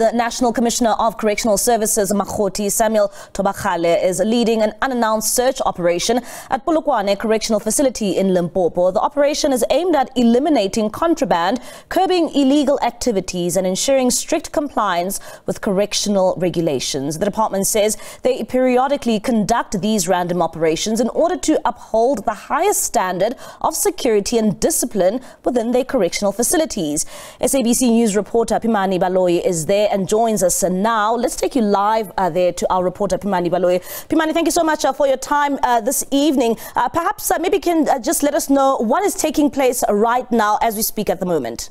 The National Commissioner of Correctional Services, Makgothi Samuel Thobakgale, is leading an unannounced search operation at Polokwane Correctional Facility in Limpopo. The operation is aimed at eliminating contraband, curbing illegal activities, and ensuring strict compliance with correctional regulations. The department says they periodically conduct these random operations in order to uphold the highest standard of security and discipline within their correctional facilities. SABC News reporter Pimani Baloyi is there and joins us now. Let's take you live uh, there to our reporter Pimani Baloyi. Pimani, thank you so much uh, for your time uh, this evening. Uh, perhaps uh, maybe you can uh, just let us know what is taking place right now as we speak at the moment.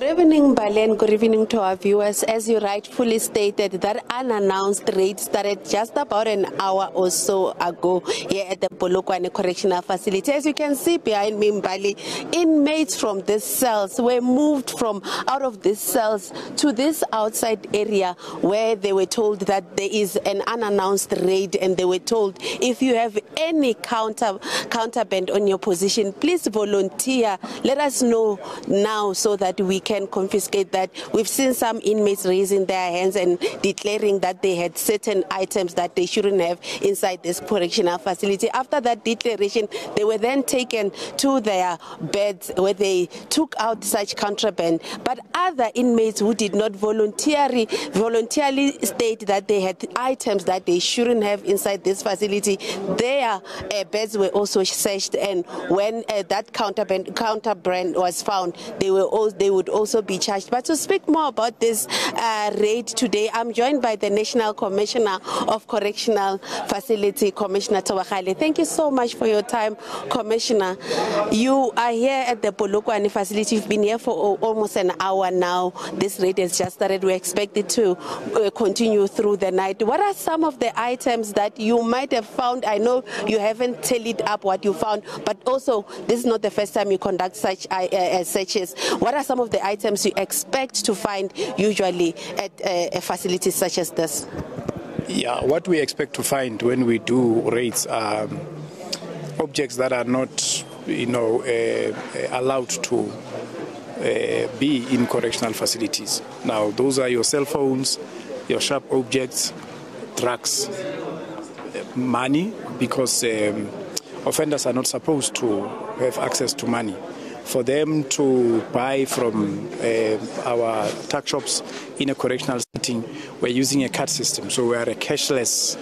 Good evening, Mbali. Good evening to our viewers. As you rightfully stated, that unannounced raid started just about an hour or so ago here at the Polokwane Correctional Facility. As you can see behind me, Mbali, inmates from these cells were moved from out of these cells to this outside area where they were told that there is an unannounced raid and they were told if you have any counter contraband on your position, please volunteer. Let us know now so that we can confiscate that. We've seen some inmates raising their hands and declaring that they had certain items that they shouldn't have inside this correctional facility. After that declaration, they were then taken to their beds where they took out such contraband. But other inmates who did not voluntarily voluntarily state that they had items that they shouldn't have inside this facility, their uh, beds were also searched. And when uh, that contraband contraband was found, they were all, they would also be charged. But to speak more about this uh, raid today, I'm joined by the National Commissioner of Correctional Facility, Commissioner Thobakgale. Thank you so much for your time, Commissioner. You are here at the Polokwane facility. You've been here for almost an hour now. This raid has just started. We expect it to uh, continue through the night. What are some of the items that you might have found? I know you haven't tallied up what you found, but also this is not the first time you conduct such uh, uh, searches. What are some of the items you expect to find usually at uh, a facility such as this? Yeah, what we expect to find when we do raids are objects that are not, you know, uh, allowed to uh, be in correctional facilities. Now, those are your cell phones, your sharp objects, drugs, money, because um, offenders are not supposed to have access to money. For them to buy from uh, our tuck shops in a correctional setting, we're using a card system, so we are a cashless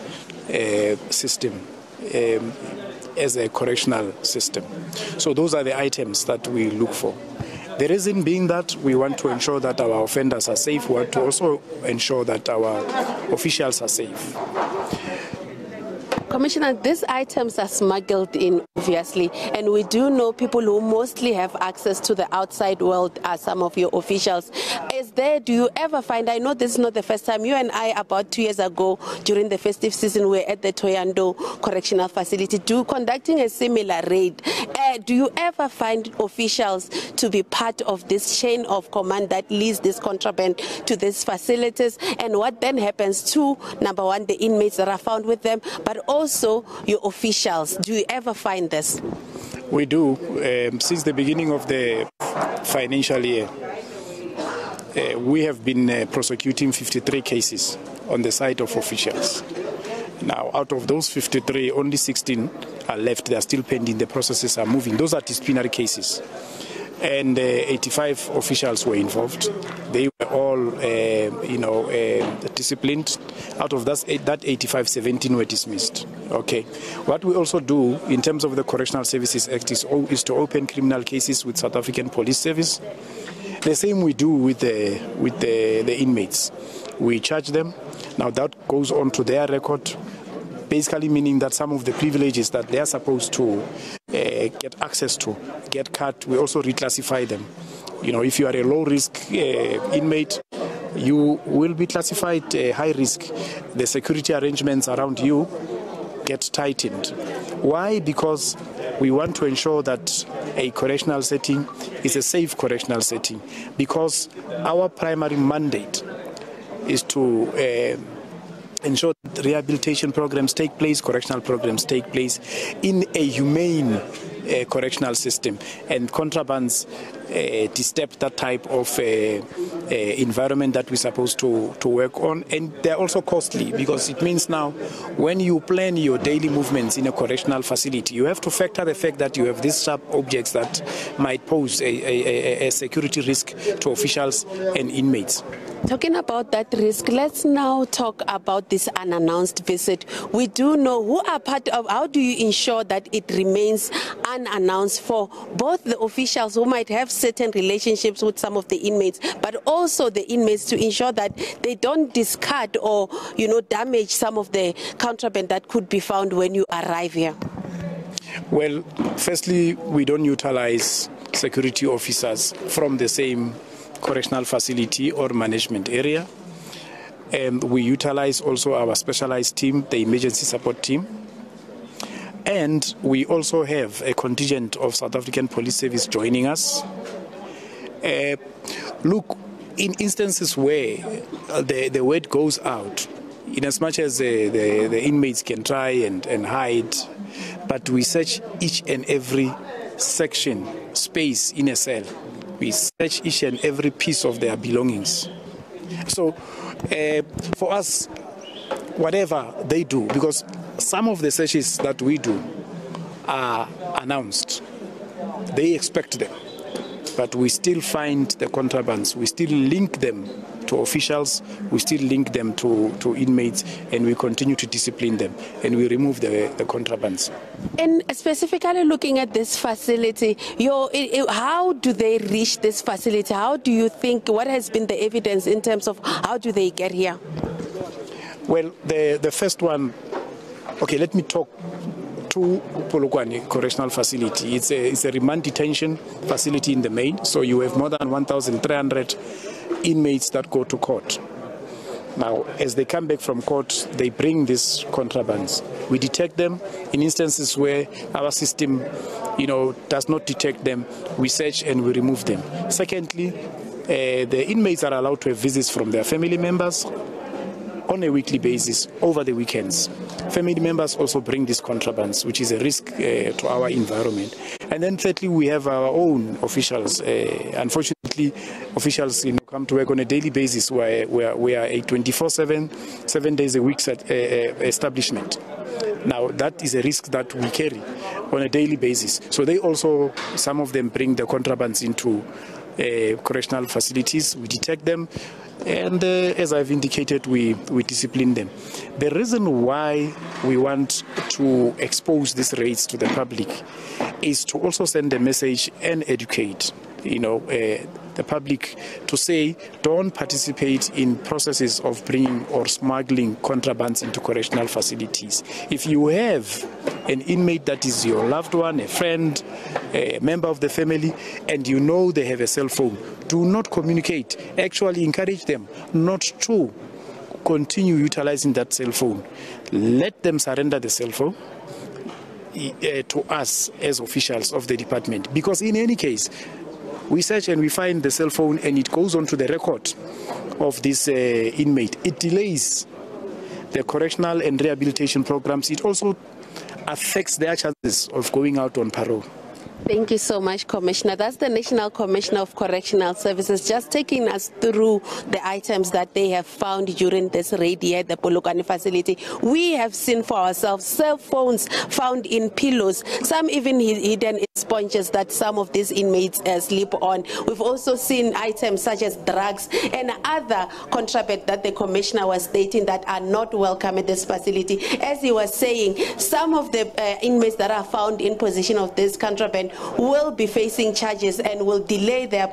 uh, system. Um, as a correctional system. So those are the items that we look for. The reason being that we want to ensure that our offenders are safe, we want to also ensure that our officials are safe. Commissioner, these items are smuggled in, obviously, and we do know people who mostly have access to the outside world are some of your officials. Is there, do you ever find, I know this is not the first time, you and I, about two years ago, during the festive season, were at the Thohoyandou Correctional Facility, do conducting a similar raid. Uh, do you ever find officials to be part of this chain of command that leads this contraband to these facilities? And what then happens to, number one, the inmates that are found with them, but also also your officials. Do you ever find this? We do. Um, since the beginning of the financial year, uh, we have been uh, prosecuting 53 cases on the side of officials. Now, out of those 53, only 16 are left. They are still pending. The processes are moving. Those are disciplinary cases. And uh, 85 officials were involved. They were all, uh, you know, uh, disciplined. Out of that, that 85, 17 were dismissed. Okay. What we also do in terms of the Correctional Services Act is, is to open criminal cases with South African Police Service. The same we do with the with the, the inmates. We charge them. Now that goes on to their record basically meaning that some of the privileges that they are supposed to get access to get cut. We also reclassify them. You know, if you are a low risk uh, inmate, you will be classified uh, high risk. The security arrangements around you get tightened. Why? Because we want to ensure that a correctional setting is a safe correctional setting because our primary mandate is to uh, ensure that rehabilitation programs take place, correctional programs take place in a humane uh, correctional system, and contrabands uh, disturb that type of uh, uh, environment that we're supposed to, to work on. And they're also costly because it means now when you plan your daily movements in a correctional facility, you have to factor the fact that you have these sharp objects that might pose a, a, a security risk to officials and inmates. Talking about that risk, let's now talk about this unannounced visit. We do know who are part of, how do you ensure that it remains unannounced for both the officials who might have certain relationships with some of the inmates, but also the inmates to ensure that they don't discard or, you know, damage some of the contraband that could be found when you arrive here? Well, firstly, we don't utilize security officers from the same correctional facility or management area. And we utilize also our specialized team, the emergency support team. And we also have a contingent of South African Police Service joining us. Uh, look, in instances where the, the word goes out, in as much as the, the, the inmates can try and, and hide, but we search each and every section, space in a cell we search each and every piece of their belongings. So, uh, for us, whatever they do, because some of the searches that we do are announced, they expect them, but we still find the contrabands, we still link them to officials, we still link them to, to inmates, and we continue to discipline them, and we remove the, the contrabands. And specifically looking at this facility, your, how do they reach this facility? How do you think, what has been the evidence in terms of how do they get here? Well, the, the first one, okay, let me talk to Polokwane Correctional Facility. It's a, it's a remand detention facility in the main, so you have more than 1,300 inmates that go to court. Now, as they come back from court, they bring these contrabands. We detect them in instances where our system, you know, does not detect them. We search and we remove them. Secondly, uh, the inmates are allowed to have visits from their family members on a weekly basis over the weekends. Family members also bring these contrabands, which is a risk uh, to our environment. And then thirdly, we have our own officials. Uh, unfortunately, officials you know, come to work on a daily basis where, where we are a 24-7, seven days a week at, uh, establishment. Now, that is a risk that we carry on a daily basis. So they also, some of them bring the contrabands into uh, correctional facilities. We detect them. And uh, as I've indicated, we, we discipline them. The reason why we want to expose these raids to the public is to also send a message and educate, you know, uh, the public to say don't participate in processes of bringing or smuggling contrabands into correctional facilities. If you have an inmate that is your loved one, a friend, a member of the family, and you know they have a cell phone, do not communicate. Actually, encourage them not to continue utilizing that cell phone. Let them surrender the cell phone. Uh, to us as officials of the department because in any case we search and we find the cell phone and it goes on to the record of this uh, inmate. It delays the correctional and rehabilitation programs. It also affects their chances of going out on parole. Thank you so much, Commissioner. That's the National Commissioner of Correctional Services just taking us through the items that they have found during this raid here at the Polokwane facility. We have seen for ourselves cell phones found in pillows, some even hidden in sponges that some of these inmates uh, sleep on. We've also seen items such as drugs and other contraband that the Commissioner was stating that are not welcome at this facility. As he was saying, some of the uh, inmates that are found in possession of this contraband will be facing charges and will delay their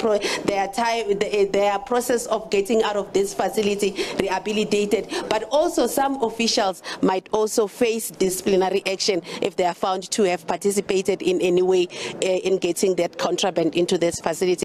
their time their process of getting out of this facility rehabilitated. But also some officials might also face disciplinary action if they are found to have participated in any way uh, in getting that contraband into this facility